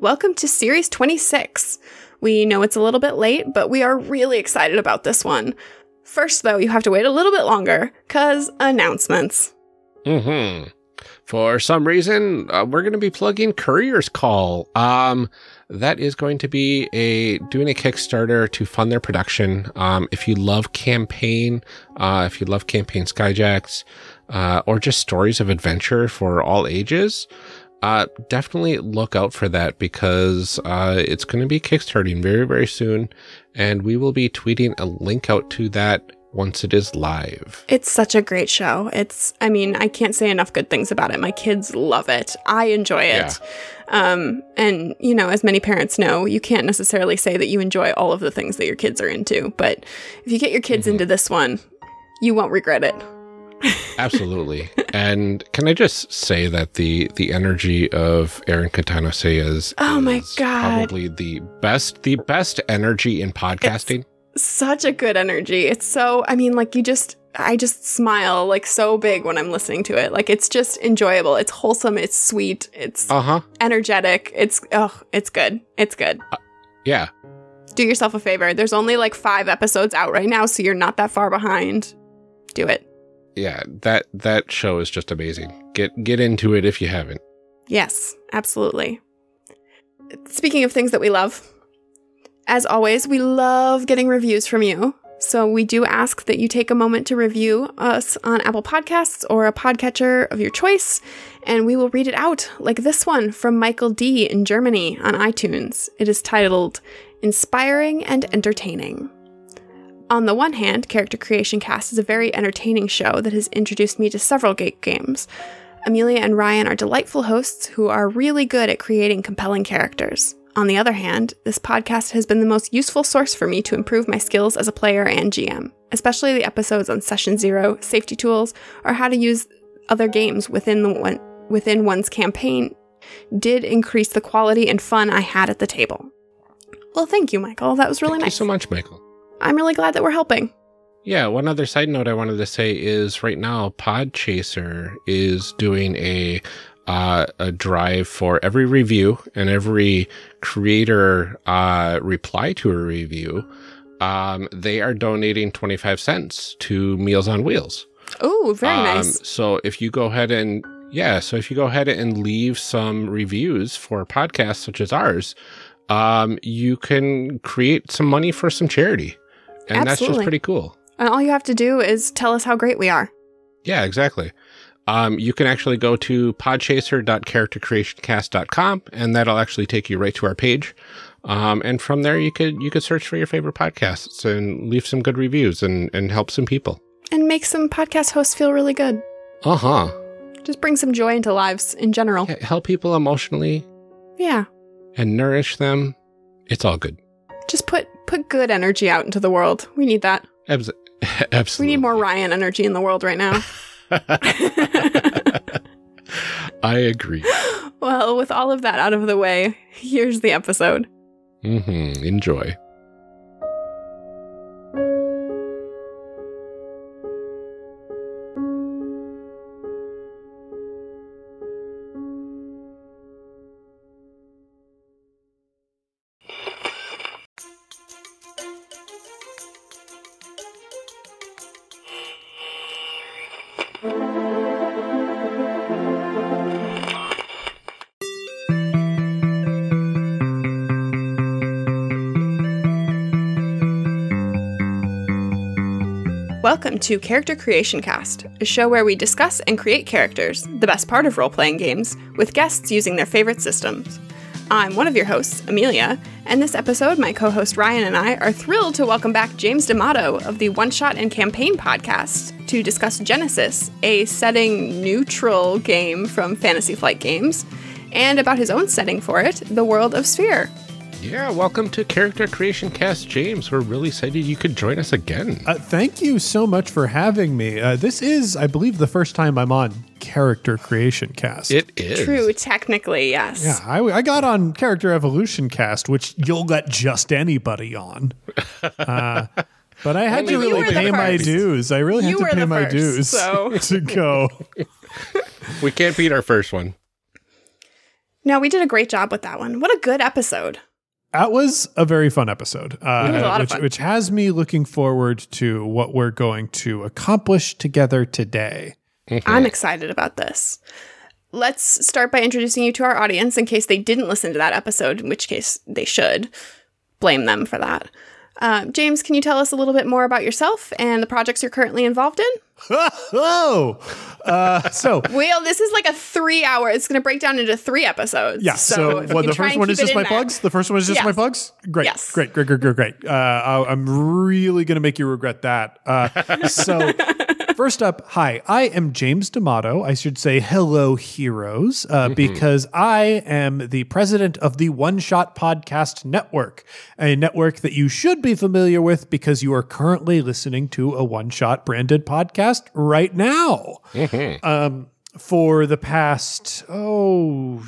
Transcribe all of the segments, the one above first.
Welcome to Series 26. We know it's a little bit late, but we are really excited about this one. First, though, you have to wait a little bit longer, because announcements. Mm-hmm. For some reason, uh, we're going to be plugging Courier's Call. Um, that is going to be a doing a Kickstarter to fund their production. Um, if you love campaign, uh, if you love campaign skyjacks, uh, or just stories of adventure for all ages, uh, definitely look out for that because uh, it's going to be kickstarting very, very soon. And we will be tweeting a link out to that once it is live. It's such a great show. It's, I mean, I can't say enough good things about it. My kids love it. I enjoy it. Yeah. Um, and, you know, as many parents know, you can't necessarily say that you enjoy all of the things that your kids are into. But if you get your kids mm-hmm. into this one, you won't regret it. Absolutely. And can I just say that the the energy of Aaron Catano is Oh my god. Probably the best the best energy in podcasting. It's such a good energy. It's so I mean like you just I just smile like so big when I'm listening to it. Like it's just enjoyable. It's wholesome, it's sweet, it's uh-huh. energetic. It's oh, it's good. It's good. Uh, yeah. Do yourself a favor. There's only like 5 episodes out right now, so you're not that far behind. Do it yeah, that that show is just amazing. Get get into it if you haven't. Yes, absolutely. Speaking of things that we love, as always, we love getting reviews from you. So we do ask that you take a moment to review us on Apple Podcasts or a podcatcher of your choice, and we will read it out, like this one from Michael D in Germany on iTunes. It is titled Inspiring and Entertaining. On the one hand, Character Creation Cast is a very entertaining show that has introduced me to several Gate games. Amelia and Ryan are delightful hosts who are really good at creating compelling characters. On the other hand, this podcast has been the most useful source for me to improve my skills as a player and GM, especially the episodes on Session Zero, safety tools, or how to use other games within the one within one's campaign did increase the quality and fun I had at the table. Well, thank you, Michael. That was really thank nice. Thank you so much, Michael. I'm really glad that we're helping. Yeah, one other side note I wanted to say is right now Podchaser is doing a uh, a drive for every review and every creator uh, reply to a review. Um, they are donating 25 cents to Meals on Wheels. Oh, very um, nice. So if you go ahead and yeah, so if you go ahead and leave some reviews for podcasts such as ours, um, you can create some money for some charity. And Absolutely. that's just pretty cool. And all you have to do is tell us how great we are. Yeah, exactly. Um, you can actually go to podchaser.charactercreationcast.com and that'll actually take you right to our page. Um, and from there you could you could search for your favorite podcasts and leave some good reviews and, and help some people. And make some podcast hosts feel really good. Uh-huh. Just bring some joy into lives in general. Yeah, help people emotionally. Yeah. And nourish them. It's all good. Just put put good energy out into the world. We need that. Abs- absolutely. We need more Ryan energy in the world right now. I agree. Well, with all of that out of the way, here's the episode. Mm-hmm. Enjoy. To Character Creation Cast, a show where we discuss and create characters, the best part of role playing games, with guests using their favorite systems. I'm one of your hosts, Amelia, and this episode, my co host Ryan and I are thrilled to welcome back James D'Amato of the One Shot and Campaign podcast to discuss Genesys, a setting neutral game from Fantasy Flight Games, and about his own setting for it, the world of Speir. Yeah, welcome to Character Creation Cast, James. We're really excited you could join us again. Uh, thank you so much for having me. Uh, this is, I believe, the first time I'm on Character Creation Cast. It is. True, technically, yes. Yeah, I, I got on Character Evolution Cast, which you'll let just anybody on. Uh, but I had to really pay my dues. I really you had to pay my first, dues so. to go. we can't beat our first one. No, we did a great job with that one. What a good episode. That was a very fun episode, uh, which, which has me looking forward to what we're going to accomplish together today. I'm excited about this. Let's start by introducing you to our audience in case they didn't listen to that episode, in which case they should. Blame them for that. Uh, James, can you tell us a little bit more about yourself and the projects you're currently involved in? oh, uh, so well, this is like a three-hour. It's going to break down into three episodes. Yeah. So, so well, the first one is just my there. plugs. The first one is just yes. my plugs. Great. Yes. Great. Great. Great. Great. Great. Uh, I'm really going to make you regret that. Uh, so. First up, hi, I am James D'Amato. I should say hello, heroes, uh, mm-hmm. because I am the president of the One Shot Podcast Network, a network that you should be familiar with because you are currently listening to a One Shot branded podcast right now. Mm-hmm. Um, for the past, oh,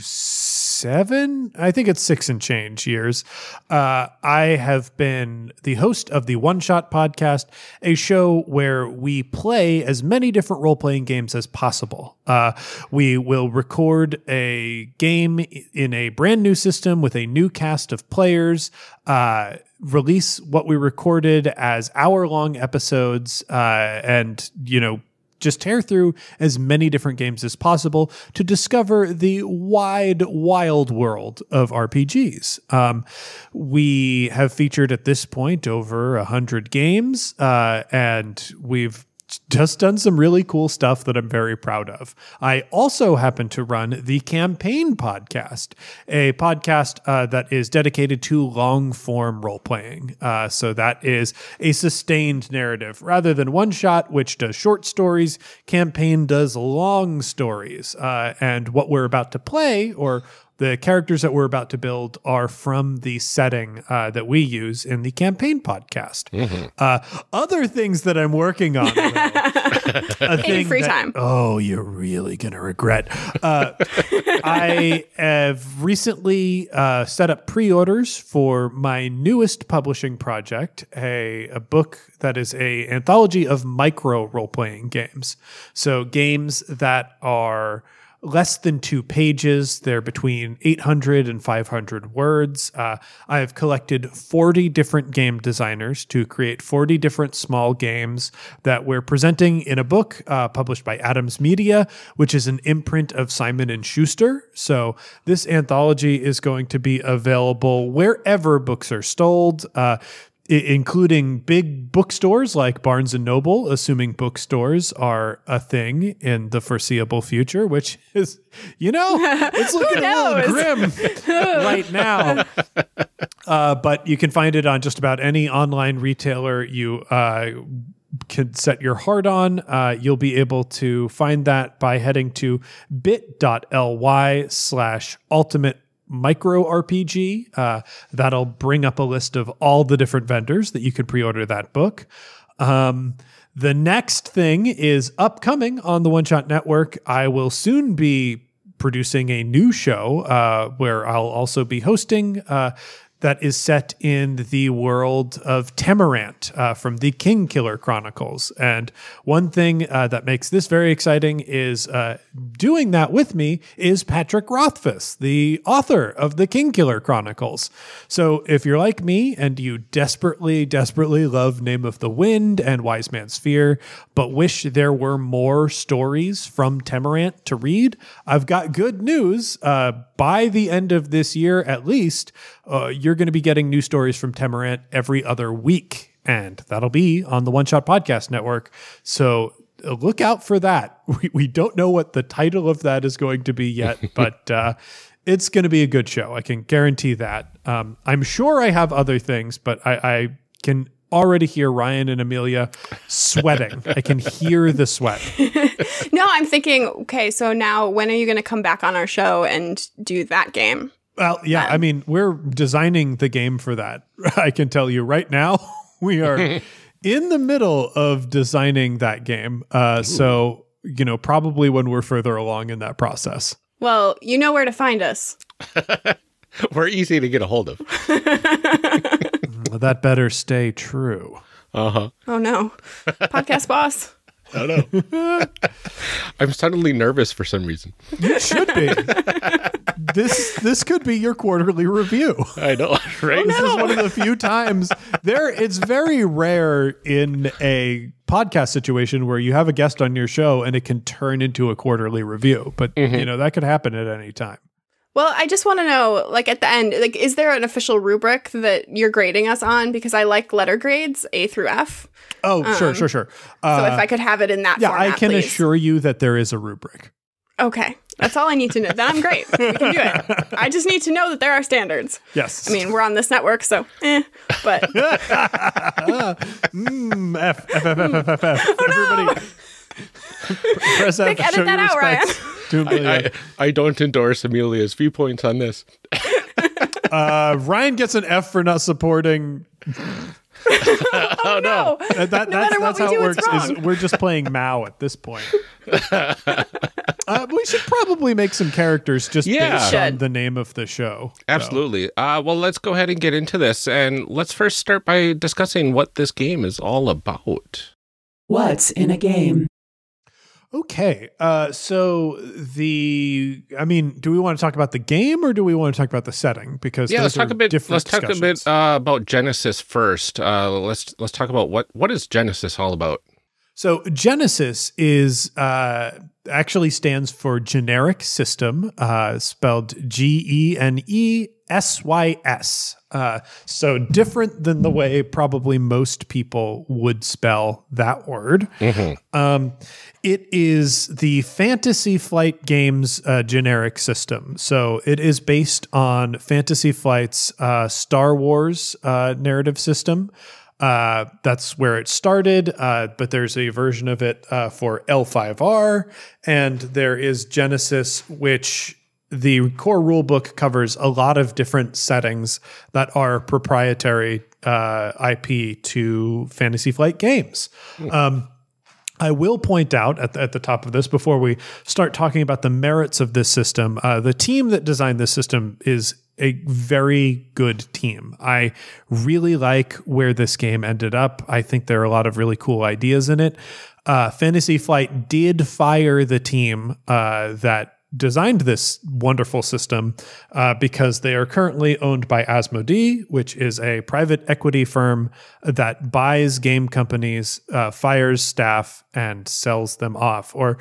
seven, I think it's six and change years, uh, I have been the host of the One Shot podcast, a show where we play as many different role playing games as possible. Uh, we will record a game in a brand new system with a new cast of players. Uh, release what we recorded as hour long episodes uh, and you know just tear through as many different games as possible to discover the wide, wild world of RPGs. Um, we have featured at this point over a hundred games, uh, and we've just done some really cool stuff that I'm very proud of. I also happen to run the Campaign Podcast, a podcast uh, that is dedicated to long form role playing. Uh, so that is a sustained narrative rather than one shot, which does short stories. Campaign does long stories. Uh, and what we're about to play, or the characters that we're about to build are from the setting uh, that we use in the campaign podcast. Mm-hmm. Uh, other things that I'm working on, though, in free that, time. Oh, you're really gonna regret. Uh, I have recently uh, set up pre-orders for my newest publishing project, a, a book that is a anthology of micro role playing games. So games that are less than two pages. They're between 800 and 500 words. Uh, I have collected 40 different game designers to create 40 different small games that we're presenting in a book uh, published by Adams Media, which is an imprint of Simon and Schuster. So this anthology is going to be available wherever books are sold. Uh, including big bookstores like Barnes and Noble, assuming bookstores are a thing in the foreseeable future, which is, you know, it's looking a little grim right now. Uh, but you can find it on just about any online retailer you uh, can set your heart on. Uh, you'll be able to find that by heading to bit.ly slash ultimate micro RPG. Uh, that'll bring up a list of all the different vendors that you can pre order that book. Um, the next thing is upcoming on the One Shot Network. I will soon be producing a new show uh, where I'll also be hosting. Uh, that is set in the world of Temerant uh, from the Kingkiller Chronicles. And one thing uh, that makes this very exciting is uh, doing that with me is Patrick Rothfuss, the author of the Kingkiller Chronicles. So if you're like me and you desperately, desperately love Name of the Wind and Wise Man's Fear, but wish there were more stories from Temerant to read, I've got good news. Uh, by the end of this year, at least, uh, you're going to be getting new stories from Temerant every other week. And that'll be on the One Shot Podcast Network. So uh, look out for that. We, we don't know what the title of that is going to be yet, but uh, it's going to be a good show. I can guarantee that. Um, I'm sure I have other things, but I, I can already hear Ryan and Amelia sweating. I can hear the sweat. no, I'm thinking, okay, so now when are you going to come back on our show and do that game? Well, yeah, um, I mean, we're designing the game for that. I can tell you right now, we are in the middle of designing that game. Uh, so, you know, probably when we're further along in that process. Well, you know where to find us. we're easy to get a hold of. that better stay true. Uh huh. Oh no, podcast boss. I don't know. I'm suddenly nervous for some reason. You should be. this this could be your quarterly review. I know, right? This is one of the few times there. It's very rare in a podcast situation where you have a guest on your show and it can turn into a quarterly review. But mm-hmm. you know that could happen at any time. Well, I just want to know, like at the end, like is there an official rubric that you're grading us on? Because I like letter grades, A through F. Oh, sure, sure, sure. So Uh, if I could have it in that yeah, format, I can please. assure you that there is a rubric. Okay, that's all I need to know. Then I'm great. We can do it. I just need to know that there are standards. Yes. I mean, we're on this network, so eh. But Mm, F, F, F, F, F, F, F. Everybody, press F. Quick, edit show that your out, Ryan. to Amelia. I, I don't endorse Amelia's viewpoints on this. Uh, Ryan gets an F for not supporting. Oh, no. Uh, that, No that's that's how do, it works. Is we're just playing Mao at this point. uh, we should probably make some characters just Yeah. based on the name of the show. So, Absolutely. Uh, well, let's go ahead and get into this. And let's first start by discussing what this game is all about. What's in a game? Okay. Uh, so the, I mean, do we want to talk about the game or do we want to talk about the setting? Because Yeah, let's talk a bit. Let's talk a bit uh, about Genesys first. Uh, let's let's talk about what what is Genesys all about. So Genesys is uh, actually stands for generic system, uh, spelled G E N E S Y S. Uh, so different than the way probably most people would spell that word. Um, it is the Fantasy Flight Games uh, generic system. So it is based on Fantasy Flight's uh, Star Wars uh, narrative system. Uh, that's where it started, uh, but there's a version of it uh, for L5R, and there is Genesys, which the core rulebook covers a lot of different settings that are proprietary uh, IP to Fantasy Flight games. Um, I will point out at the, at the top of this before we start talking about the merits of this system. Uh, the team that designed this system is a very good team. I really like where this game ended up. I think there are a lot of really cool ideas in it. Uh, Fantasy Flight did fire the team uh, that designed this wonderful system uh, because they are currently owned by Asmodee, which is a private equity firm that buys game companies, uh, fires staff, and sells them off. Or,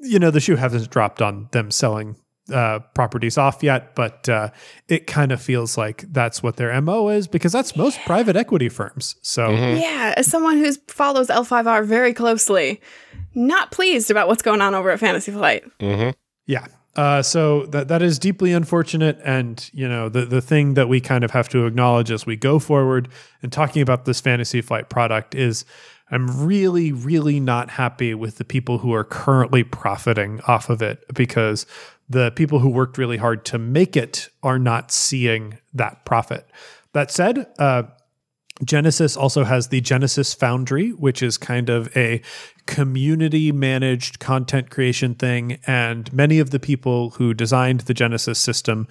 you know, the shoe hasn't dropped on them selling uh, properties off yet, but uh, it kind of feels like that's what their MO is because that's most private equity firms. So, yeah, as someone who follows L5R very closely, not pleased about what's going on over at Fantasy Flight. Yeah. Uh, so that that is deeply unfortunate, and you know the the thing that we kind of have to acknowledge as we go forward and talking about this fantasy flight product is I'm really really not happy with the people who are currently profiting off of it because the people who worked really hard to make it are not seeing that profit. That said, uh, Genesys also has the Genesys Foundry, which is kind of a community managed content creation thing. And many of the people who designed the Genesys system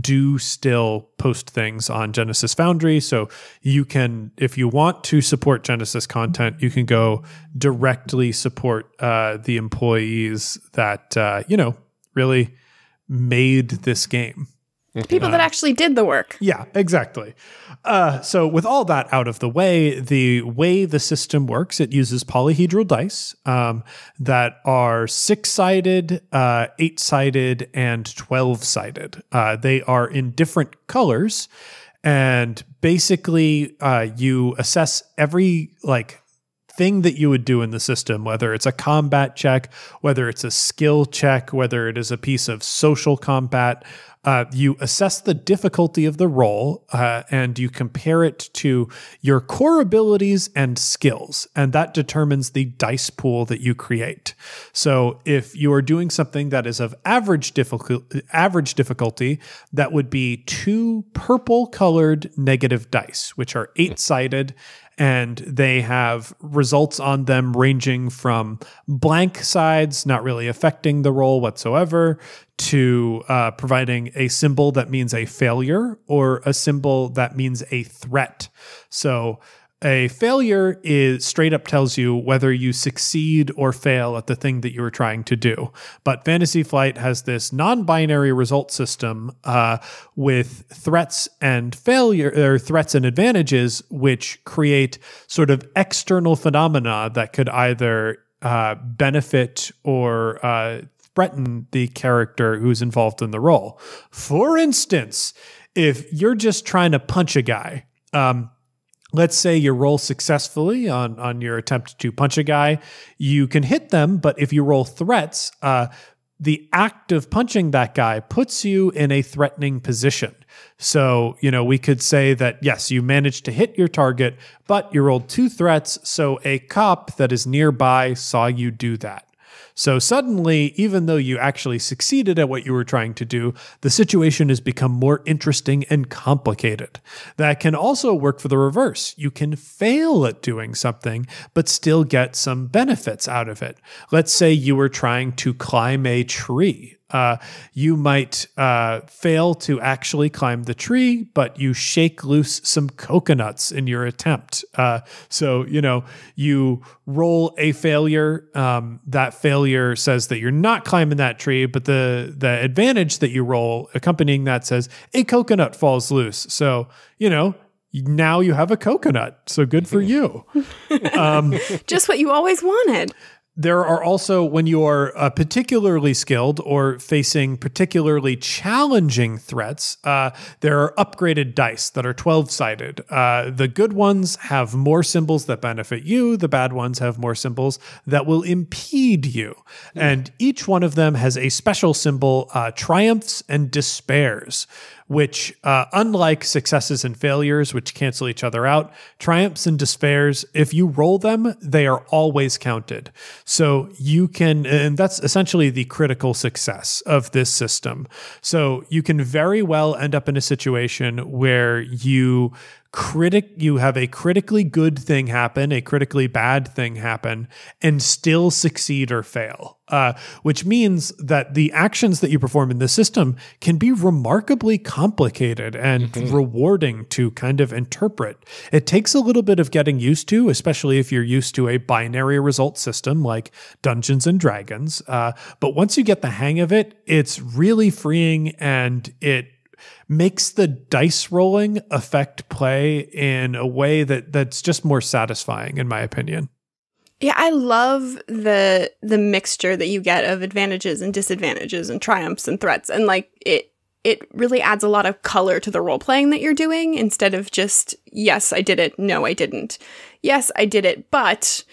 do still post things on Genesys Foundry. So you can, if you want to support Genesys content, you can go directly support uh, the employees that, uh, you know, really made this game. People that actually did the work. Yeah, exactly. Uh, so, with all that out of the way, the way the system works, it uses polyhedral dice um, that are six sided, uh, eight sided, and 12 sided. Uh, they are in different colors. And basically, uh, you assess every like thing that you would do in the system, whether it's a combat check, whether it's a skill check, whether it is a piece of social combat. Uh, you assess the difficulty of the roll uh, and you compare it to your core abilities and skills, and that determines the dice pool that you create. So, if you are doing something that is of average difficulty, average difficulty, that would be two purple-colored negative dice, which are eight-sided and they have results on them ranging from blank sides, not really affecting the roll whatsoever, to uh, providing a symbol that means a failure or a symbol that means a threat. So, A failure is straight up tells you whether you succeed or fail at the thing that you were trying to do. But Fantasy Flight has this non-binary result system uh, with threats and failure, or threats and advantages, which create sort of external phenomena that could either uh, benefit or uh, threaten the character who's involved in the role. For instance, if you're just trying to punch a guy. Um, let's say you roll successfully on on your attempt to punch a guy. You can hit them but if you roll threats uh, the act of punching that guy puts you in a threatening position. So you know we could say that yes you managed to hit your target but you rolled two threats so a cop that is nearby saw you do that so suddenly, even though you actually succeeded at what you were trying to do, the situation has become more interesting and complicated. That can also work for the reverse. You can fail at doing something, but still get some benefits out of it. Let's say you were trying to climb a tree uh, you might uh, fail to actually climb the tree, but you shake loose some coconuts in your attempt. Uh, so, you know, you roll a failure. Um, that failure says that you're not climbing that tree, but the, the advantage that you roll accompanying that says a coconut falls loose. So, you know, now you have a coconut. So good for you. Um, Just what you always wanted there are also when you are uh, particularly skilled or facing particularly challenging threats uh, there are upgraded dice that are 12 sided uh, the good ones have more symbols that benefit you. The bad ones have more symbols that will impede you. Mm. and each one of them has a special symbol uh, triumphs and despairs which, uh, unlike successes and failures, which cancel each other out, triumphs and despairs, if you roll them, they are always counted. So you can, and that's essentially the critical success of this system. So you can very well end up in a situation where you critic you have a critically good thing happen a critically bad thing happen and still succeed or fail. Uh, which means that the actions that you perform in the system can be remarkably complicated and mm-hmm. rewarding to kind of interpret. It takes a little bit of getting used to especially if you're used to a binary result system like dungeons and dragons. Uh, but once you get the hang of it it's really freeing and it makes the dice rolling affect play in a way that that's just more satisfying in my opinion. Yeah, I love the the mixture that you get of advantages and disadvantages and triumphs and threats and like it it really adds a lot of color to the role playing that you're doing instead of just yes, I did it, no, I didn't. Yes, I did it, but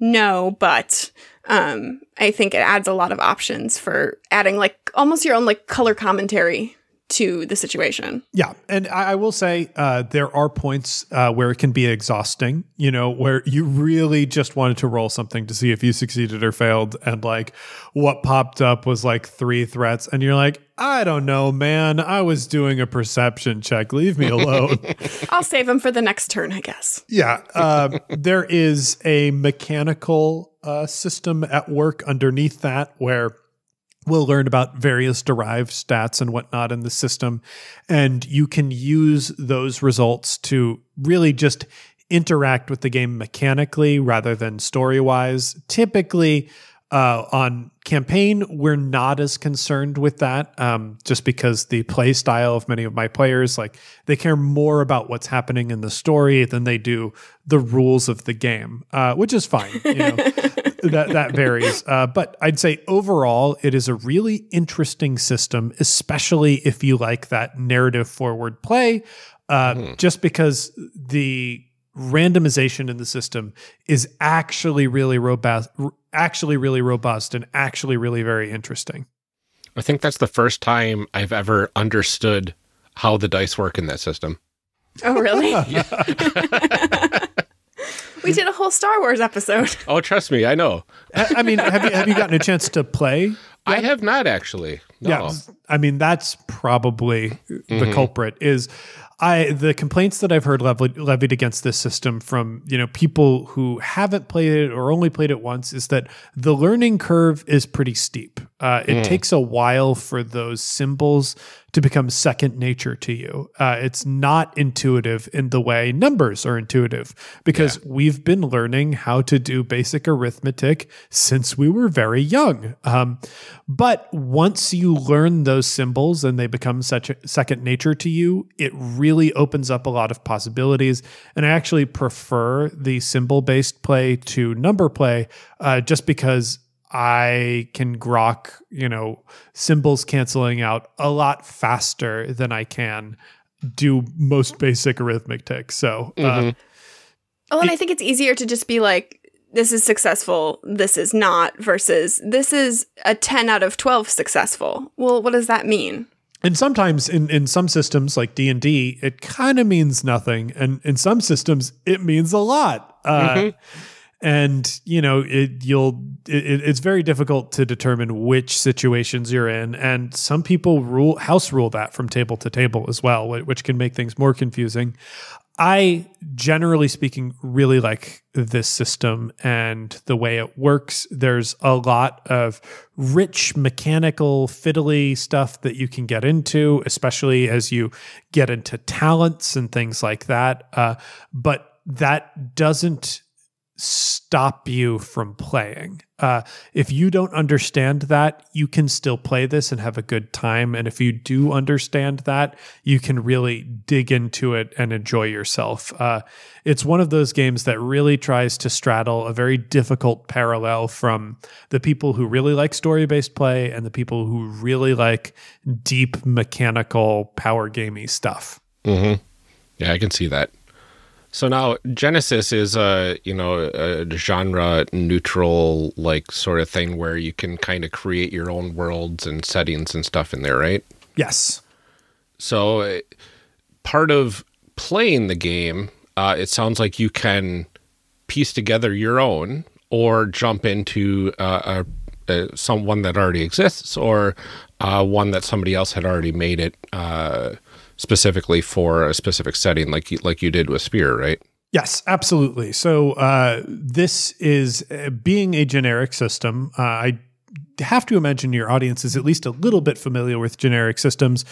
no, but um I think it adds a lot of options for adding like almost your own like color commentary to the situation. Yeah. And I, I will say uh, there are points uh, where it can be exhausting, you know, where you really just wanted to roll something to see if you succeeded or failed. And like what popped up was like three threats. And you're like, I don't know, man. I was doing a perception check. Leave me alone. I'll save them for the next turn, I guess. Yeah. Uh, there is a mechanical uh, system at work underneath that where We'll learn about various derived stats and whatnot in the system. And you can use those results to really just interact with the game mechanically rather than story wise. Typically, uh, on campaign, we're not as concerned with that, um, just because the play style of many of my players, like they care more about what's happening in the story than they do the rules of the game, uh, which is fine. You know, that that varies, uh, but I'd say overall, it is a really interesting system, especially if you like that narrative forward play. Mm. Just because the randomization in the system is actually really robust actually really robust and actually really very interesting. I think that's the first time I've ever understood how the dice work in that system. Oh, really? we did a whole Star Wars episode. Oh, trust me, I know. I mean, have you have you gotten a chance to play? I have not actually. No. Yeah, I mean that's probably Mm-hmm. the culprit. Is I the complaints that I've heard levied, levied against this system from you know people who haven't played it or only played it once is that the learning curve is pretty steep. Uh, Mm. it takes a while for those symbols to become second nature to you. Uh, it's not intuitive in the way numbers are intuitive because we've been learning how to do basic arithmetic since we were very young. Um, but once you learn those symbols and they become such a second nature to you, it really opens up a lot of possibilities. And I actually prefer the symbol based play to number play uh, just because I can grok, you know, symbols canceling out a lot faster than I can do most basic arithmetic. So, uh, Oh, and I think it's easier to just be like, this is successful, this is not, versus this is a 10 out of 12 successful. Well, what does that mean? and sometimes in, in some systems like d&d it kind of means nothing and in some systems it means a lot uh, and you know it, you'll it, it's very difficult to determine which situations you're in and some people rule house rule that from table to table as well which can make things more confusing I, generally speaking, really like this system and the way it works. There's a lot of rich mechanical, fiddly stuff that you can get into, especially as you get into talents and things like that. Uh, but that doesn't stop you from playing. Uh, if you don't understand that, you can still play this and have a good time. And if you do understand that, you can really dig into it and enjoy yourself. Uh, it's one of those games that really tries to straddle a very difficult parallel from the people who really like story based play and the people who really like deep mechanical power gamey stuff. Yeah, I can see that. So now Genesys is a you know a genre neutral like sort of thing where you can kind of create your own worlds and settings and stuff in there, right? Yes. So part of playing the game, uh, it sounds like you can piece together your own or jump into uh, a, a someone that already exists or uh, one that somebody else had already made it uh, specifically for a specific setting, like you, like you did with Speir, right? Yes, absolutely. So uh, this is uh, being a generic system. Uh, I have to imagine your audience is at least a little bit familiar with generic systems,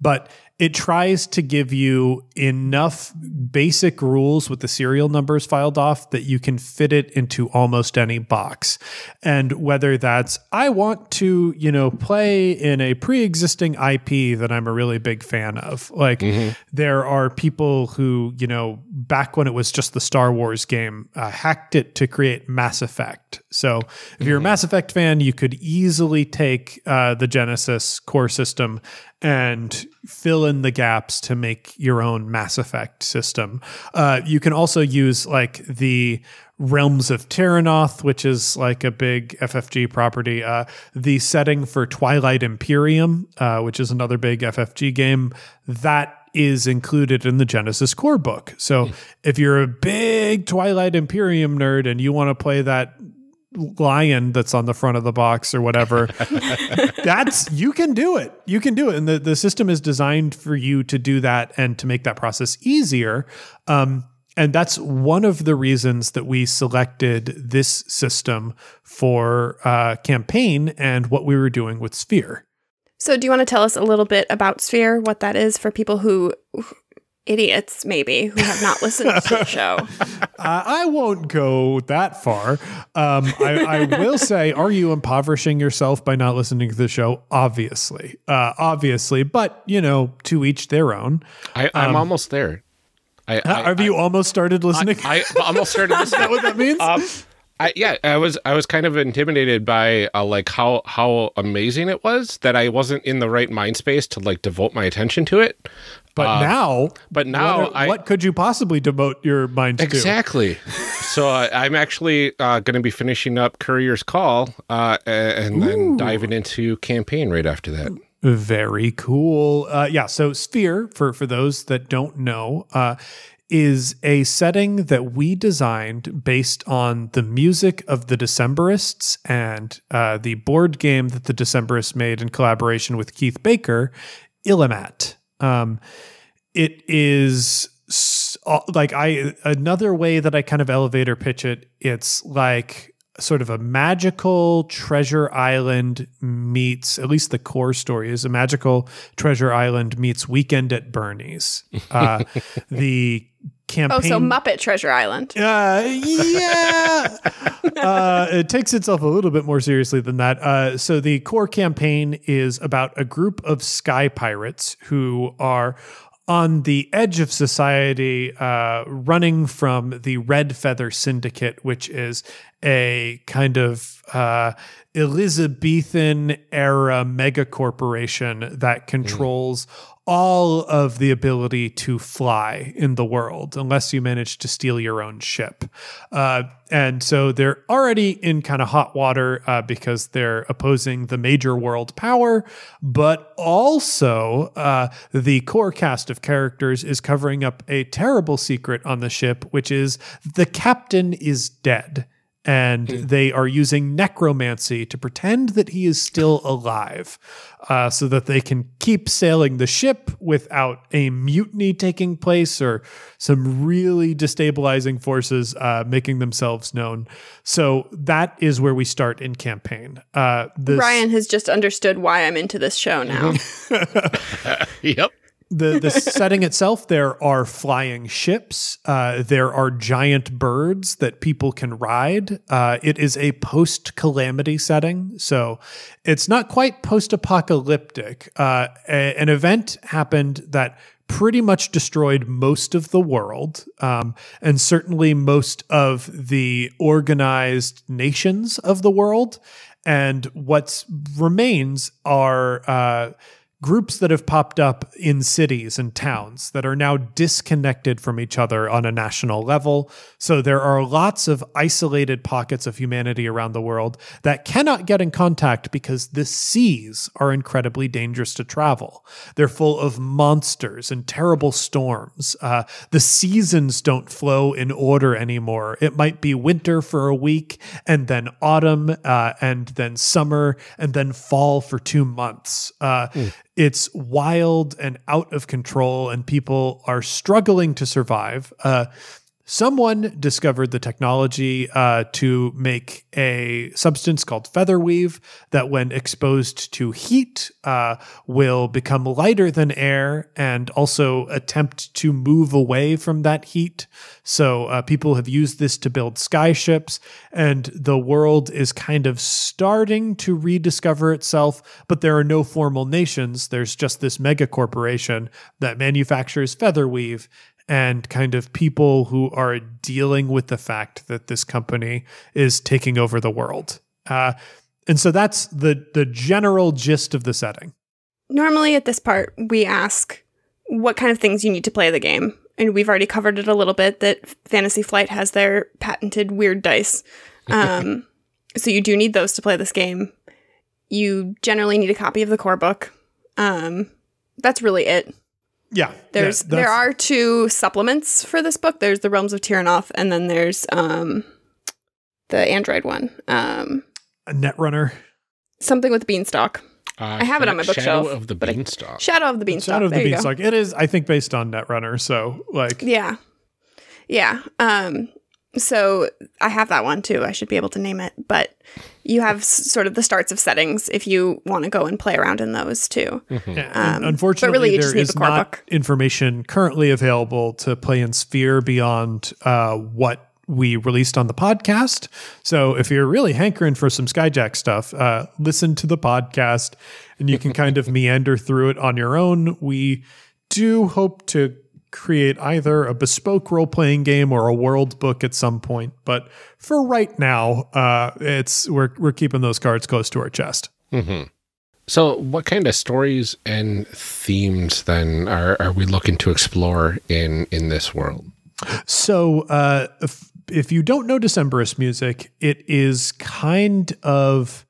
but it tries to give you enough basic rules with the serial numbers filed off that you can fit it into almost any box. And whether that's, I want to, you know, play in a pre existing IP that I'm a really big fan of. Like, there are people who, you know, back when it was just the Star Wars game, uh, hacked it to create Mass Effect. So if you're a Mass Effect fan, you could easily take uh, the Genesys core system and fill in the gaps to make your own Mass Effect system. Uh, you can also use like the Realms of Terrinoth, which is like a big FFG property. Uh, the setting for Twilight Imperium, uh, which is another big FFG game, that is included in the Genesys core book. So if you're a big Twilight Imperium nerd and you want to play that lion that's on the front of the box or whatever that's you can do it. You can do it. And the, the system is designed for you to do that and to make that process easier. Um, and that's one of the reasons that we selected this system for uh, campaign and what we were doing with Speir. So, do you want to tell us a little bit about Speir, what that is for people who, idiots maybe, who have not listened to the show? Uh, I won't go that far. Um, I, I will say, are you impoverishing yourself by not listening to the show? Obviously, uh, obviously, but you know, to each their own. I, I'm almost there. I, I, Have you almost started listening? I, I almost started listening. Is that what that means? Um, I, yeah, I was I was kind of intimidated by uh, like how how amazing it was that I wasn't in the right mind space to like devote my attention to it. But uh, now, but now what, are- I- what could you possibly devote your mind to? Exactly. so uh, I'm actually uh, going to be finishing up Courier's Call uh, and then diving into campaign right after that. Very cool. Uh, yeah. So Speir, for for those that don't know, uh, is a setting that we designed based on the music of the Decemberists and uh, the board game that the Decemberists made in collaboration with Keith Baker, Illimat. Um, it is uh, like I another way that I kind of elevator pitch it. It's like sort of a magical treasure island meets at least the core story is a magical treasure island meets weekend at bernie's uh, the campaign Oh, so Muppet Treasure Island. uh, yeah. uh, it takes itself a little bit more seriously than that. Uh, so the core campaign is about a group of sky pirates who are on the edge of society, uh, running from the Red Feather Syndicate, which is a kind of uh, Elizabethan era mega corporation that controls all of the ability to fly in the world, unless you manage to steal your own ship. Uh, and so they're already in kind of hot water uh, because they're opposing the major world power, but also uh, the core cast of characters is covering up a terrible secret on the ship, which is the captain is dead and they are using necromancy to pretend that he is still alive uh, so that they can keep sailing the ship without a mutiny taking place or some really destabilizing forces uh, making themselves known. So that is where we start in campaign. Uh, this- Ryan has just understood why I'm into this show now. Yep. The the setting itself there are flying ships. Uh, there are giant birds that people can ride. Uh, it is a post calamity setting so it's not quite post apocalyptic uh, a- an event happened that pretty much destroyed most of the world um, and certainly most of the organized nations of the world. And what remains are uh, groups that have popped up in cities and towns that are now disconnected from each other on a national level. So there are lots of isolated pockets of humanity around the world that cannot get in contact because the seas are incredibly dangerous to travel. They're full of monsters and terrible storms. Uh, the seasons don't flow in order anymore. It might be winter for a week and then autumn uh, and then summer and then fall for two months. Uh, It's wild and out of control, and people are struggling to survive. Uh, someone discovered the technology uh, to make a substance called featherweave that, when exposed to heat, uh, will become lighter than air and also attempt to move away from that heat. So, uh, people have used this to build skyships, and the world is kind of starting to rediscover itself, but there are no formal nations. There's just this mega corporation that manufactures featherweave and kind of people who are dealing with the fact that this company is taking over the world. Uh, and so that's the the general gist of the setting. Normally, at this part, we ask what kind of things you need to play the game. And we've already covered it a little bit that Fantasy Flight has their patented weird dice. Um, so you do need those to play this game. You generally need a copy of the core book. Um, that's really it. Yeah, There's yeah, there are two supplements for this book. There's the Realms of Terrinoth, and then there's um the Android one. Um a Netrunner. something with Beanstalk. Uh, I have it on my bookshelf. Shadow bookshelf, of the Beanstalk. Shadow of the Beanstalk. Shadow of the there. Beanstalk. It is, I think, based on Netrunner. So, like, Yeah. Yeah. Um so I have that one too. I should be able to name it, but you have sort of the starts of settings if you want to go and play around in those too. Yeah, Um, unfortunately, but really you just need the core not book. information currently available to play in Speir beyond uh, what we released on the podcast. So if you're really hankering for some Skyjack stuff, uh, listen to the podcast and you can kind of meander through it on your own. We do hope to create either a bespoke role playing game or a world book at some point, but for right now, uh, it's we're we're keeping those cards close to our chest. So, what kind of stories and themes then are, are we looking to explore in in this world? So, uh, if, if you don't know Decemberist music, it is kind of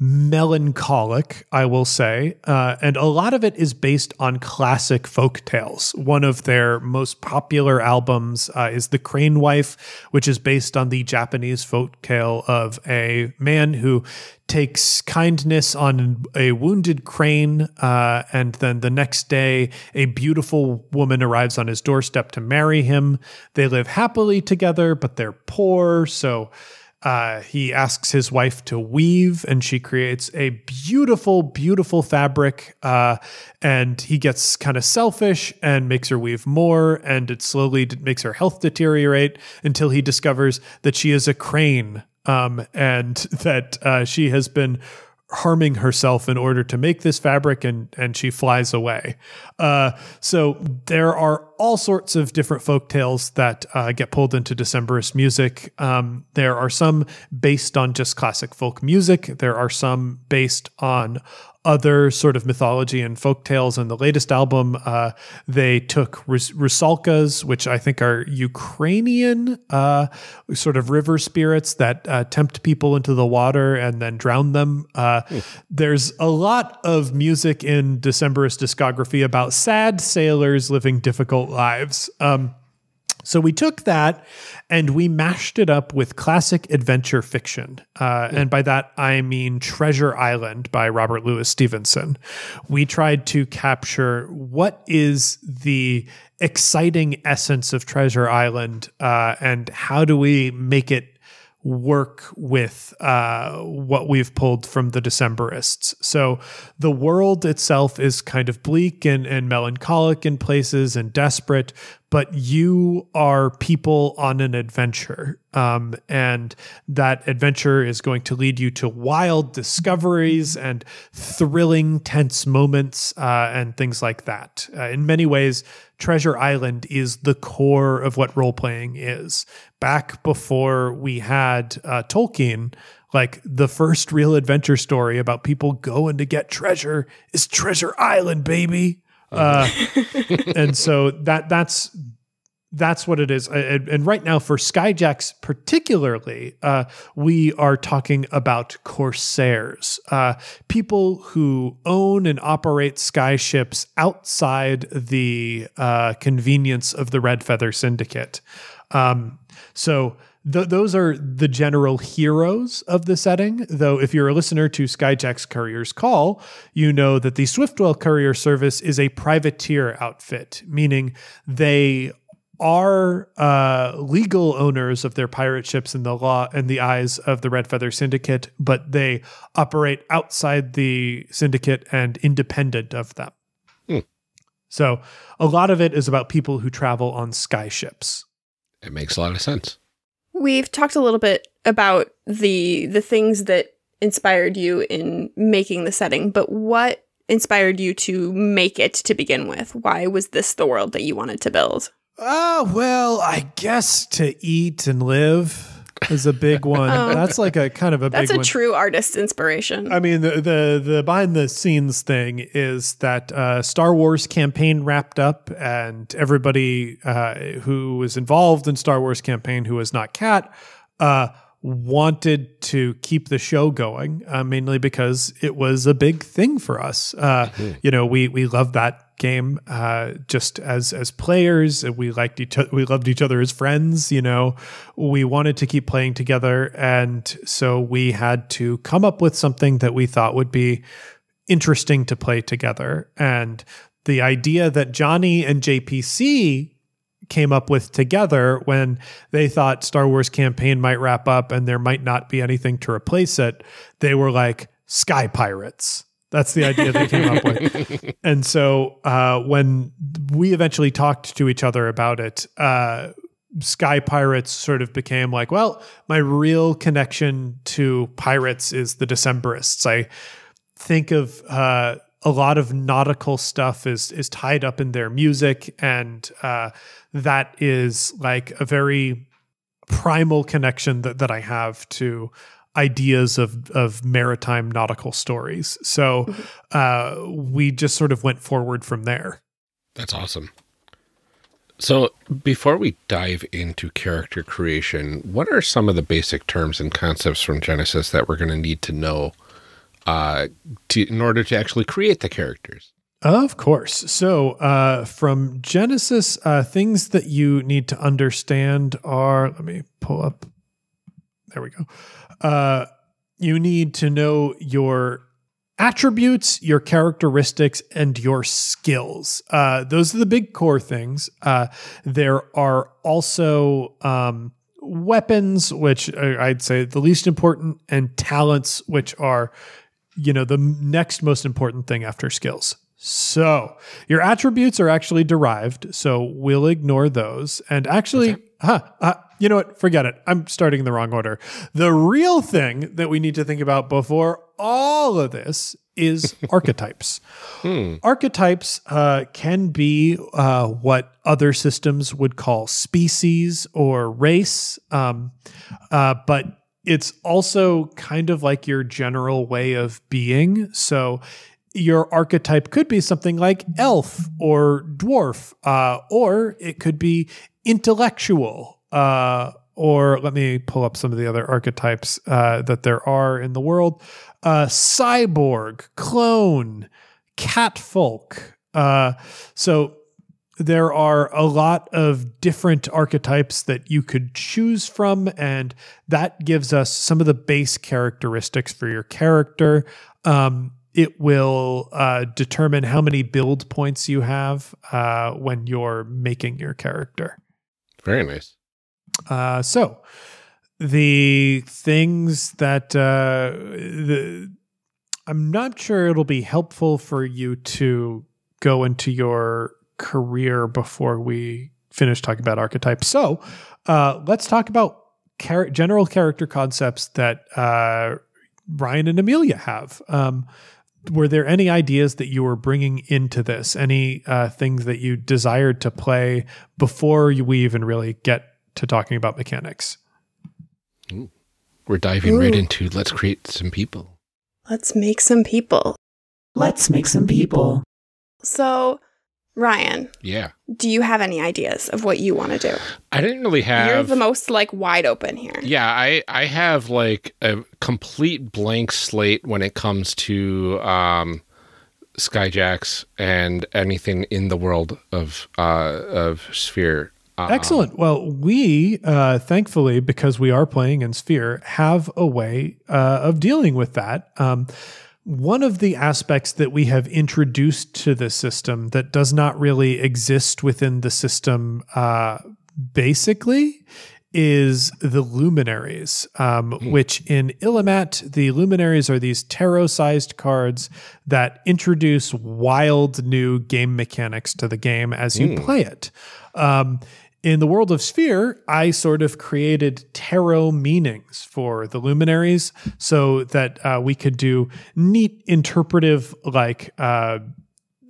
melancholic, I will say. Uh, and a lot of it is based on classic folk tales. One of their most popular albums uh, is The Crane Wife, which is based on the Japanese folk tale of a man who takes kindness on a wounded crane, uh, and then the next day, a beautiful woman arrives on his doorstep to marry him. They live happily together, but they're poor, so uh, he asks his wife to weave, and she creates a beautiful, beautiful fabric. Uh, and he gets kind of selfish and makes her weave more, and it slowly makes her health deteriorate until he discovers that she is a crane um, and that uh, she has been harming herself in order to make this fabric and and she flies away. Uh, so there are all sorts of different folk tales that uh, get pulled into decemberist music. Um, there are some based on just classic folk music. There are some based on other sort of mythology and folk tales. In the latest album, uh, they took rus- rusalkas, which I think are Ukrainian uh, sort of river spirits that uh, tempt people into the water and then drown them. Uh, there's a lot of music in Decemberist discography about sad sailors living difficult lives. Um, so we took that and we mashed it up with classic adventure fiction. Uh, And by that, I mean Treasure Island by Robert Louis Stevenson. We tried to capture what is the exciting essence of Treasure Island uh, and how do we make it work with uh, what we've pulled from the Decemberists. So the world itself is kind of bleak and, and melancholic in places and desperate, but you are people on an adventure. Um, and that adventure is going to lead you to wild discoveries and thrilling, tense moments uh, and things like that. Uh, in many ways, Treasure Island is the core of what role playing is. Back before we had uh, Tolkien, like the first real adventure story about people going to get treasure is Treasure Island, baby. Uh, and so that that's that's what it is. And, and right now, for Skyjacks particularly, uh, we are talking about corsairs, uh, people who own and operate sky ships outside the uh, convenience of the Red Feather Syndicate. Um, so th- those are the general heroes of the setting. Though, if you're a listener to Skyjack's Courier's Call, you know that the Swiftwell Courier Service is a privateer outfit, meaning they are uh, legal owners of their pirate ships in the law in the eyes of the Red Feather Syndicate, but they operate outside the syndicate and independent of them. Hmm. So a lot of it is about people who travel on sky ships. It makes a lot of sense. We've talked a little bit about the the things that inspired you in making the setting, but what inspired you to make it to begin with? Why was this the world that you wanted to build? Ah, well, I guess to eat and live is a big one. Oh. That's like a kind of a That's big a one. true artist's inspiration. I mean, the, the the behind the scenes thing is that uh, Star Wars campaign wrapped up, and everybody uh, who was involved in Star Wars campaign who was not Cat uh, wanted to keep the show going, uh, mainly because it was a big thing for us. Uh, You know, we we loved that game uh, just as as players. We liked each. We loved each other as friends. You know, we wanted to keep playing together, and so we had to come up with something that we thought would be interesting to play together. And the idea that Johnny and JPC came up with together when they thought Star Wars campaign might wrap up and there might not be anything to replace it, they were like Sky Pirates. That's the idea they came up with. And so uh, when we eventually talked to each other about it, uh, Sky Pirates sort of became like, well, my real connection to pirates is the Decemberists. I think of uh, a lot of nautical stuff is is tied up in their music, and uh, that is like a very primal connection that, that I have to ideas of of maritime nautical stories. So uh, we just sort of went forward from there. That's awesome. So, before we dive into character creation, what are some of the basic terms and concepts from Genesys that we're going to need to know uh, to, in order to actually create the characters. Of course. So, uh, from Genesys, uh, things that you need to understand are let me pull up. There we go. Uh, you need to know your attributes, your characteristics, and your skills. Uh, those are the big core things. Uh, there are also um, weapons, which I'd say the least important, and talents, which are, you know, the next most important thing after skills. So your attributes are actually derived, so we'll ignore those. And actually, okay. huh, uh, you know what? Forget it. I'm starting in the wrong order. The real thing that we need to think about before all of this is archetypes. Hmm. Archetypes uh, can be uh, what other systems would call species or race, um, uh, but it's also kind of like your general way of being. So your archetype could be something like elf or dwarf, uh, or it could be intellectual. Uh, or let me pull up some of the other archetypes uh, that there are in the world uh, cyborg, clone, catfolk. Uh, so there are a lot of different archetypes that you could choose from, and that gives us some of the base characteristics for your character. Um, it will uh, determine how many build points you have uh, when you're making your character. Very nice. Uh, so the things that uh, the I'm not sure it'll be helpful for you to go into your career before we finish talking about archetypes. So uh, let's talk about char- general character concepts that uh, Ryan and Amelia have. Um, were there any ideas that you were bringing into this? Any uh, things that you desired to play before we even really get to talking about mechanics? Ooh. We're diving Ooh. right into let's create some people. Let's make some people. Let's make some people. So, Ryan. Yeah. Do you have any ideas of what you want to do? I didn't really have. You're the most like wide open here. Yeah, I I have like a complete blank slate when it comes to um, skyjacks and anything in the world of uh, of Speir. Excellent. Well, we uh, thankfully, because we are playing in Speir, have a way uh, of dealing with that. Um, one of the aspects that we have introduced to the system that does not really exist within the system uh, basically is the luminaries, um, mm. which in Illimat, the luminaries are these tarot sized cards that introduce wild new game mechanics to the game as you mm. play it. Um, in the world of Speir, I sort of created tarot meanings for the luminaries so that uh, we could do neat interpretive like uh,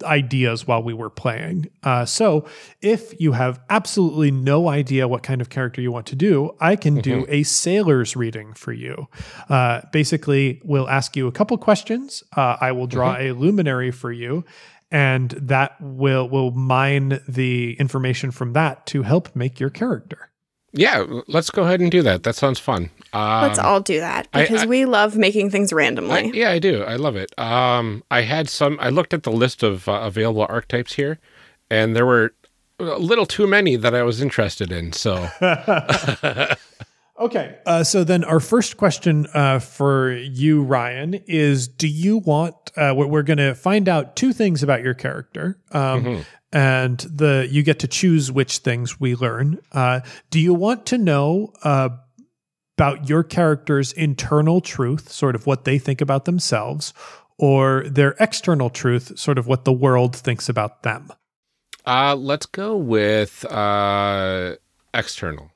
ideas while we were playing. Uh, so if you have absolutely no idea what kind of character you want to do, I can mm-hmm. do a sailor's reading for you. Uh, basically, we'll ask you a couple questions. Uh, I will draw mm-hmm. a luminary for you and that will will mine the information from that to help make your character. Yeah, let's go ahead and do that. That sounds fun. Um, let's all do that because I, I, we love making things randomly. I, yeah, I do. I love it. Um, I had some. I looked at the list of uh, available archetypes here, and there were a little too many that I was interested in. So. Okay. Uh, so then our first question uh, for you, Ryan, is do you want, uh, we're going to find out two things about your character. Um, mm-hmm. And the you get to choose which things we learn. Uh, do you want to know uh, about your character's internal truth, sort of what they think about themselves, or their external truth, sort of what the world thinks about them? Uh, let's go with uh, external.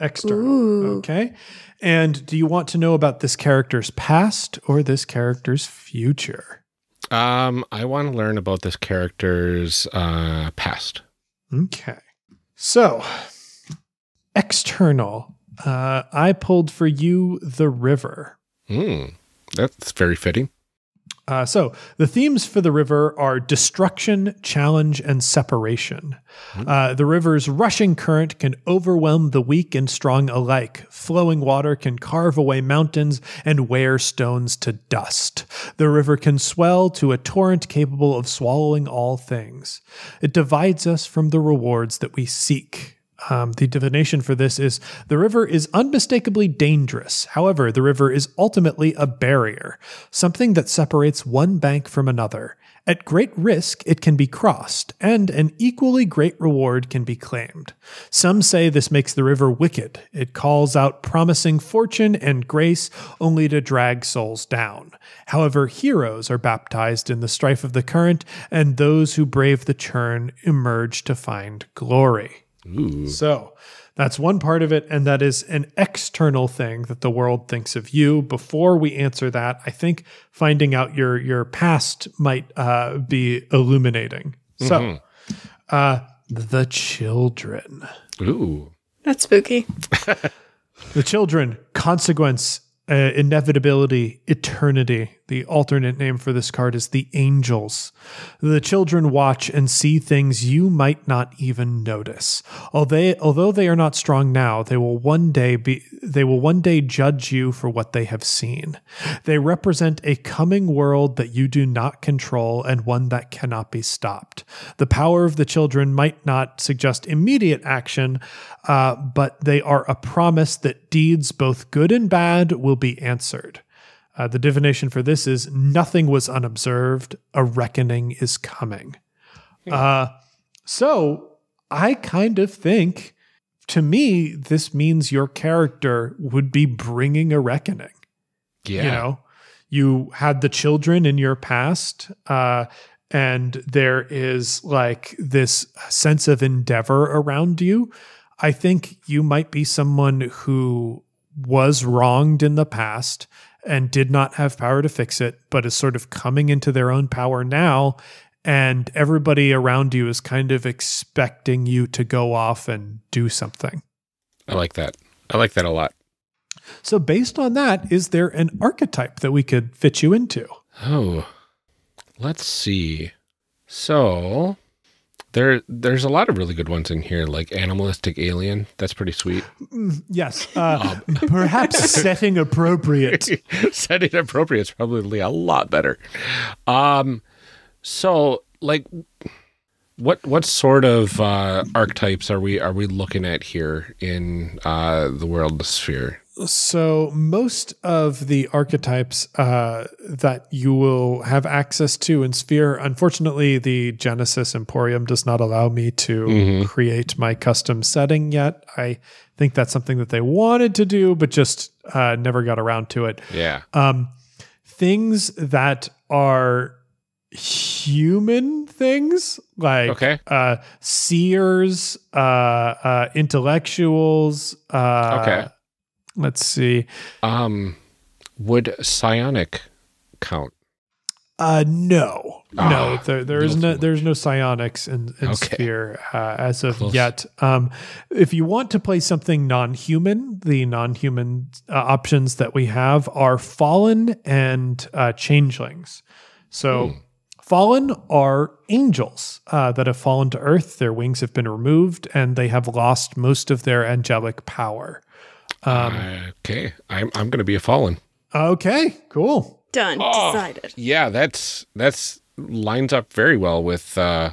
External. Ooh. Okay. And do you want to know about this character's past or this character's future? Um, I want to learn about this character's uh, past. Okay. So, external. Uh, I pulled for you the river. Hmm. That's very fitting. Uh, so the themes for the river are destruction, challenge, and separation. Uh, the river's rushing current can overwhelm the weak and strong alike. Flowing water can carve away mountains and wear stones to dust. The river can swell to a torrent capable of swallowing all things. It divides us from the rewards that we seek. Um, the divination for this is the river is unmistakably dangerous. However, the river is ultimately a barrier, something that separates one bank from another. At great risk, it can be crossed, and an equally great reward can be claimed. Some say this makes the river wicked. It calls out promising fortune and grace only to drag souls down. However, heroes are baptized in the strife of the current, and those who brave the churn emerge to find glory. So that's one part of it. And that is an external thing that the world thinks of you. Before we answer that, I think finding out your, your past might uh, be illuminating. So, uh, the children. Ooh. That's spooky. The children, consequence, uh, inevitability, eternity. The alternate name for this card is the angels. The children watch and see things you might not even notice. Although they, although they are not strong now, they will one day be they will one day judge you for what they have seen. They represent a coming world that you do not control and one that cannot be stopped. The power of the children might not suggest immediate action, uh, but they are a promise that deeds both good and bad will be answered. Uh, the divination for this is nothing was unobserved, a reckoning is coming. Uh, so I kind of think, to me, this means your character would be bringing a reckoning Yeah. you know you had the children in your past uh and there is like this sense of endeavor around you i think you might be someone who was wronged in the past and did not have power to fix it but is sort of coming into their own power now and everybody around you is kind of expecting you to go off and do something I like that. I like that a lot. so based on that is there an archetype that we could fit you into Oh, let's see. So there, there's a lot of really good ones in here, like animalistic alien. That's pretty sweet. Yes, uh, perhaps setting appropriate. Setting appropriate is probably a lot better. Um, so like, what what sort of uh, archetypes are we are we looking at here in uh, the world Speir? So most of the archetypes uh, that you will have access to in Speir, unfortunately, the Genesys Emporium does not allow me to create my custom setting yet. I think that's something that they wanted to do, but just uh, never got around to it. Yeah. um, things that are human things like Okay. uh, seers, uh, uh, intellectuals. Uh, Okay. Let's see. Um, would psionic count? Uh, no, no, Ah, there, there is no, there's no psionics in, in Okay. Speir uh, as of Close. yet. Um, if you want to play something non-human, the non-human uh, options that we have are fallen and uh, changelings. So. Hmm. Fallen are angels uh, that have fallen to earth. Their wings have been removed and they have lost most of their angelic power. Um, okay, I'm I'm gonna be a fallen. Okay, cool. Done. Oh. Decided. Yeah, that's that's lines up very well with uh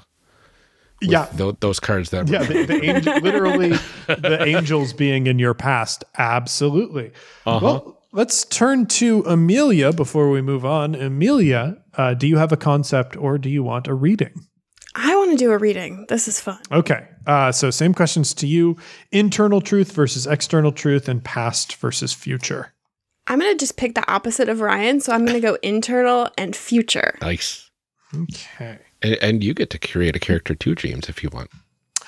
with Yeah. tho- those cards that Yeah, the, the angel, literally the angels being in your past. Absolutely. Well, let's turn to Amelia before we move on. Amelia, uh, do you have a concept or do you want a reading? I want to do a reading. This is fun. Okay. Uh, so, same questions to you internal truth versus external truth, and past versus future. I'm going to just pick the opposite of Ryan. So I'm going to go internal and future. nice. Okay. And, and you get to create a character too, James, if you want.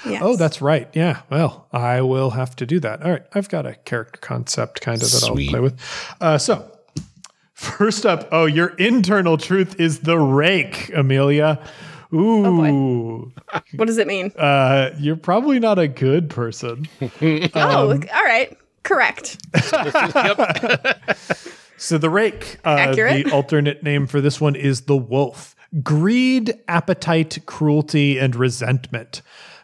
Yes. Oh, that's right. Yeah. Well, I will have to do that. All right. I've got a character concept kind of that Sweet. I'll play with. Uh, so, first up, oh, your internal truth is the rake, Amelia. Ooh. What does it mean? uh, you're probably not a good person. oh, all right. Correct. So the rake, uh, Accurate. the alternate name for this one is the wolf. Greed, appetite, cruelty, and resentment.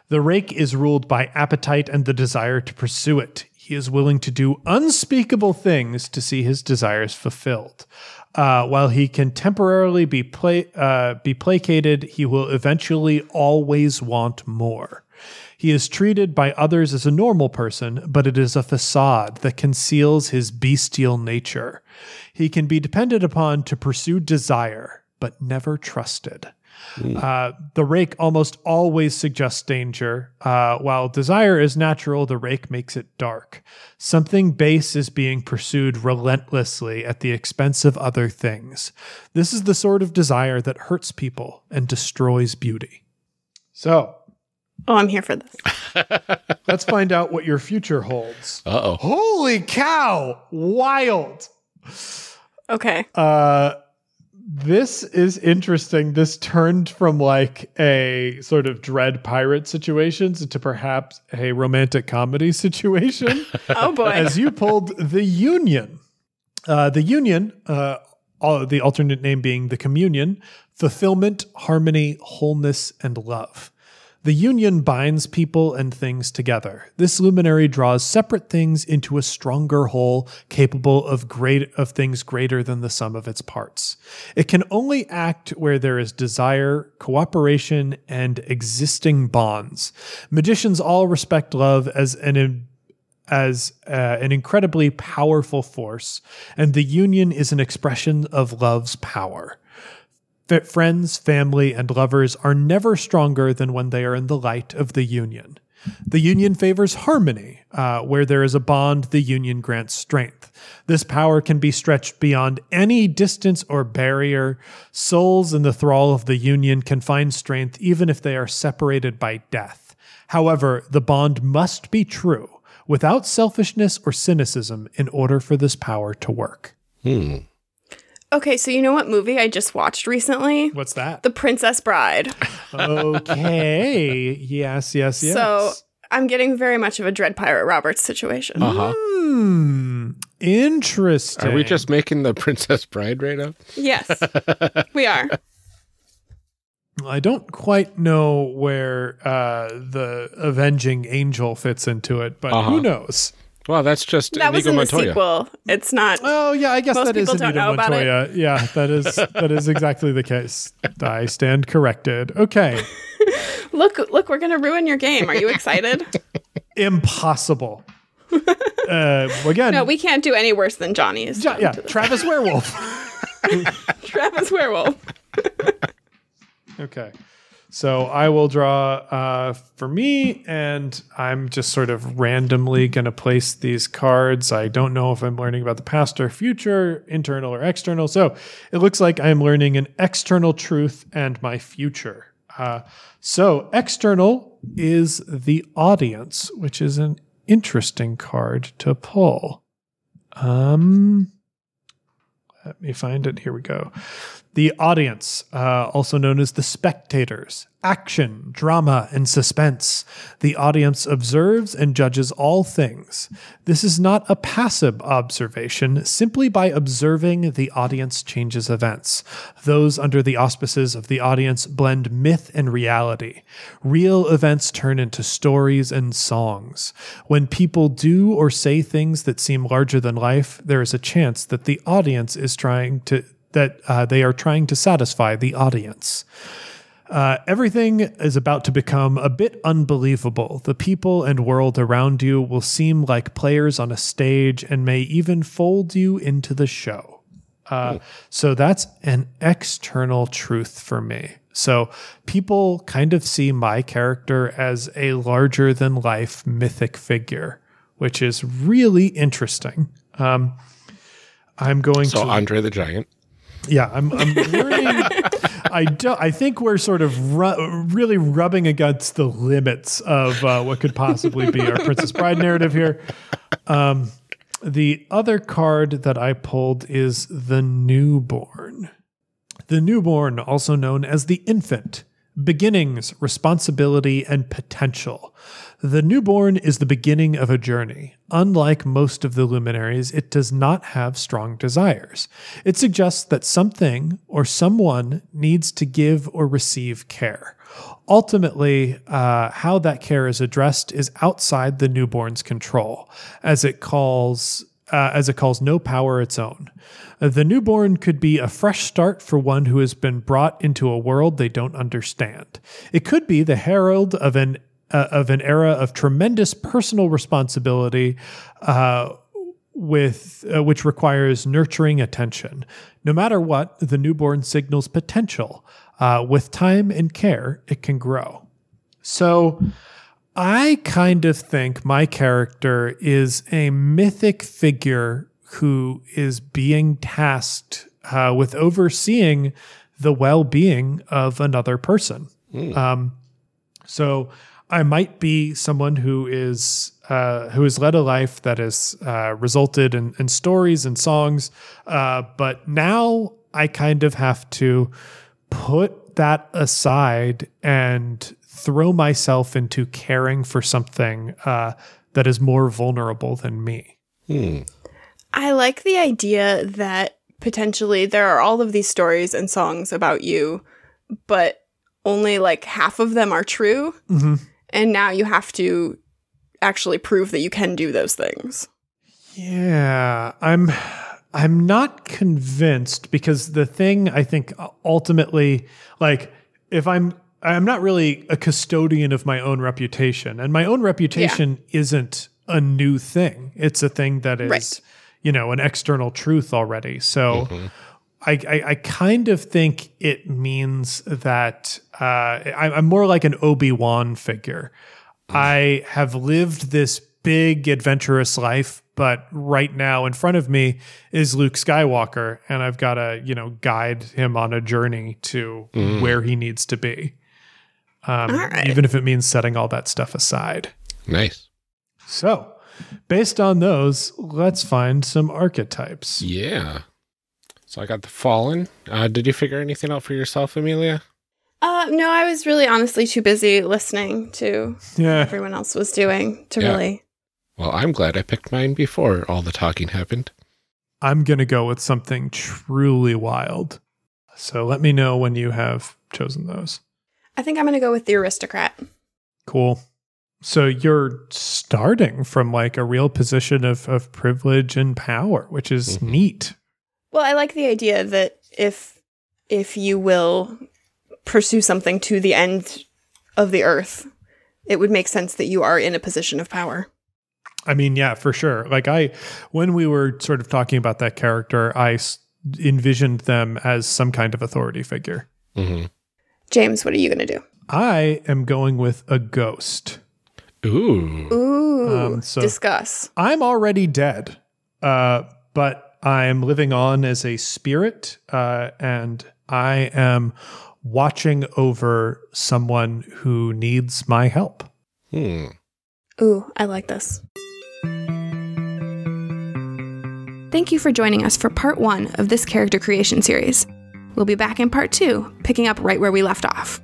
The rake is ruled by appetite and the desire to pursue it. He is willing to do unspeakable things to see his desires fulfilled. Uh, while he can temporarily be pla- uh, be placated, he will eventually always want more. He is treated by others as a normal person, but it is a facade that conceals his bestial nature. He can be depended upon to pursue desire, but never trusted. Uh, the rake almost always suggests danger. Uh, while desire is natural, the rake makes it dark. Something base is being pursued relentlessly at the expense of other things. This is the sort of desire that hurts people and destroys beauty. So, Oh, I'm here for this. let's find out what your future holds. Uh oh. Holy cow! Wild. Okay. Uh, this is interesting. This turned from like a sort of dread pirate situations into perhaps a romantic comedy situation. Oh boy. as you pulled the Union. Uh, the Union, uh, all, the alternate name being the Communion, fulfillment, harmony, wholeness, and love. The union binds people and things together. This luminary draws separate things into a stronger whole, capable of great of things greater than the sum of its parts. It can only act where there is desire, cooperation, and existing bonds. Magicians all respect love as an as uh, an incredibly powerful force, and the union is an expression of love's power. F- friends, family, and lovers are never stronger than when they are in the light of the union. The union favors harmony. Uh, where there is a bond, the union grants strength. This power can be stretched beyond any distance or barrier. Souls in the thrall of the union can find strength even if they are separated by death. However, the bond must be true, without selfishness or cynicism, in order for this power to work. Hmm. Okay, so you know what movie I just watched recently? What's that? The Princess Bride. okay. Yes, yes, yes. So I'm getting very much of a Dread Pirate Roberts situation. Uh huh. Hmm. Interesting. Are we just making the Princess Bride right now? Yes, we are. I don't quite know where uh, the avenging angel fits into it, but Uh-huh. who knows? Well, that's just That was Inigo in the Montoya. sequel. It's not. Oh yeah, I guess Most that is people don't Anita know about it. Montoya. Yeah, that is that is exactly the case. I stand corrected. Okay, Look, look, we're gonna ruin your game. Are you excited? impossible. uh, again, no, we can't do any worse than Johnny's. is. Ja- done yeah, to this. Travis Werewolf. Travis Werewolf. Okay. So I will draw uh, for me, and I'm just sort of randomly going to place these cards. I don't know if I'm learning about the past or future, internal or external. So it looks like I'm learning an external truth and my future. Uh, so external is the audience, which is an interesting card to pull. Um, let me find it. Here we go. The audience, uh, also known as the spectators, action, drama, and suspense. The audience observes and judges all things. This is not a passive observation. Simply by observing, the audience changes events. Those under the auspices of the audience blend myth and reality. Real events turn into stories and songs. When people do or say things that seem larger than life, there is a chance that the audience is trying to that uh, they are trying to satisfy the audience. Uh, everything is about to become a bit unbelievable. The people and world around you will seem like players on a stage and may even fold you into the show. Uh, so that's an external truth for me. So people kind of see my character as a larger than life mythic figure, which is really interesting. Um, I'm going So to Andre the Giant. Yeah, I'm, I'm learning. I do, I think we're sort of ru- really rubbing against the limits of uh, what could possibly be our Princess Bride narrative here. Um, the other card that I pulled is the newborn. The newborn, also known as the infant, beginnings, responsibility, and potential. The newborn is the beginning of a journey. Unlike most of the luminaries, it does not have strong desires. It suggests that something or someone needs to give or receive care. Ultimately, uh, how that care is addressed is outside the newborn's control, as it calls uh, as it calls no power its own. The newborn could be a fresh start for one who has been brought into a world they don't understand. It could be the herald of an uh, of an era of tremendous personal responsibility. Uh, with uh, which requires nurturing attention. No matter what, the newborn signals potential. Uh, with time and care, it can grow. So, I kind of think my character is a mythic figure who is being tasked uh, with overseeing the well being of another person. Um, so I might be someone who is uh, who has led a life that has uh, resulted in, in stories and songs, uh, but now I kind of have to put that aside and throw myself into caring for something uh, that is more vulnerable than me. Hmm. I like the idea that potentially there are all of these stories and songs about you, but only like half of them are true. Mhm. And now you have to actually prove that you can do those things. Yeah, I'm I'm not convinced because the thing I think ultimately like if I'm I'm not really a custodian of my own reputation and my own reputation isn't a new thing. It's a thing that is Right. you know an external truth already. So mm-hmm. I, I, I kind of think it means that uh, I, I'm more like an Obi Wan figure. I have lived this big adventurous life, but right now in front of me is Luke Skywalker, and I've got to you know guide him on a journey to where he needs to be. Um, All right. Even if it means setting all that stuff aside. Nice. So, based on those, let's find some archetypes. Yeah. So I got the fallen. Uh, did you figure anything out for yourself, Amelia? Uh, no, I was really honestly too busy listening to Yeah. everyone else was doing to Yeah. really. Well, I'm glad I picked mine before all the talking happened. I'm going to go with something truly wild. So let me know when you have chosen those. I think I'm going to go with the aristocrat. Cool. So you're starting from like a real position of, of privilege and power, which is Mhm. neat. Well, I like the idea that if if you will pursue something to the end of the earth, it would make sense that you are in a position of power. I mean, yeah, for sure. Like I, when we were sort of talking about that character, I s- envisioned them as some kind of authority figure. hmm James, what are you going to do? I am going with a ghost. Ooh. Ooh, Um, so- discuss. I'm already dead, uh, but I'm living on as a spirit, uh, and I am watching over someone who needs my help. Hmm. Ooh, I like this. Thank you for joining us for part one of this character creation series. We'll be back in part two, picking up right where we left off.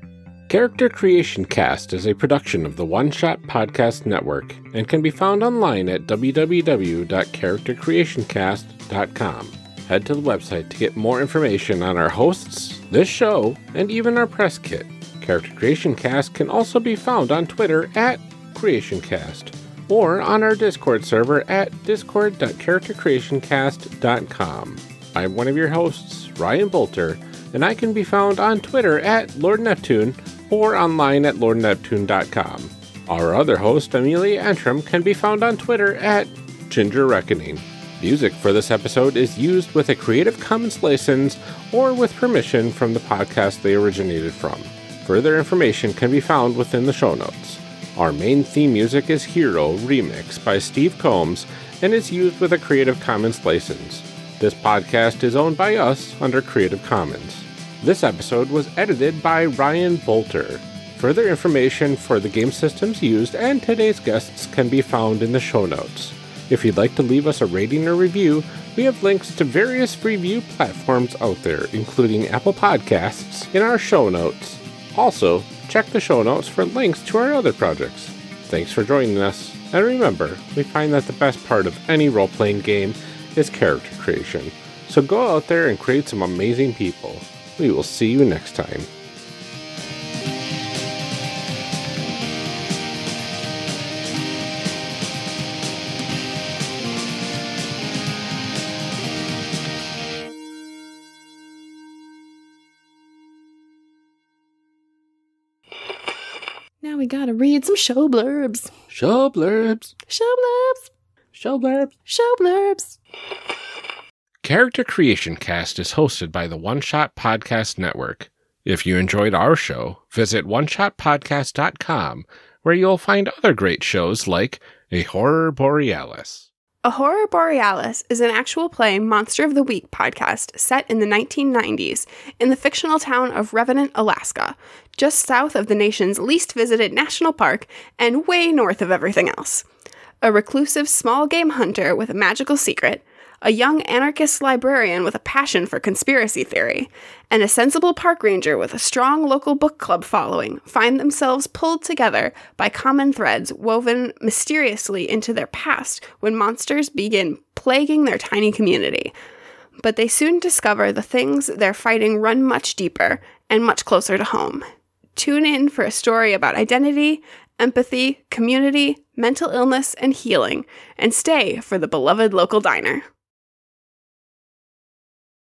Character Creation Cast is a production of the One Shot Podcast Network and can be found online at www.charactercreationcast.com. Head to the website to get more information on our hosts, this show, and even our press kit. Character Creation Cast can also be found on Twitter at CreationCast or on our Discord server at discord.charactercreationcast.com. I'm one of your hosts, Ryan Boelter, and I can be found on Twitter at Lord Neptune or online at lordneptune.com. Our other host, Amelia Antrim, can be found on Twitter at Ginger Reckoning. Music for this episode is used with a Creative Commons license or with permission from the podcast they originated from. Further information can be found within the show notes. Our main theme music is Hero Remix by Steve Combs and is used with a Creative Commons license. This podcast is owned by us under Creative Commons. This episode was edited by Ryan Boelter. Further information for the game systems used and today's guests can be found in the show notes. If you'd like to leave us a rating or review, we have links to various review platforms out there, including Apple Podcasts, in our show notes. Also, check the show notes for links to our other projects. Thanks for joining us, and remember, we find that the best part of any role playing game is character creation. So go out there and create some amazing people. We will see you next time. Now we gotta read some show blurbs. Show blurbs. Show blurbs. Show blurbs. Show blurbs. Character Creation Cast is hosted by the One Shot Podcast Network. If you enjoyed our show, visit oneshotpodcast.com where you'll find other great shows like A Horror Borealis. A Horror Borealis is an actual play Monster of the Week podcast set in the 1990s in the fictional town of Revenant, Alaska, just south of the nation's least visited national park and way north of everything else. A reclusive small game hunter with a magical secret, a young anarchist librarian with a passion for conspiracy theory, and a sensible park ranger with a strong local book club following find themselves pulled together by common threads woven mysteriously into their past when monsters begin plaguing their tiny community. But they soon discover the things they're fighting run much deeper and much closer to home. Tune in for a story about identity, empathy, community, mental illness, and healing, and stay for the beloved local diner.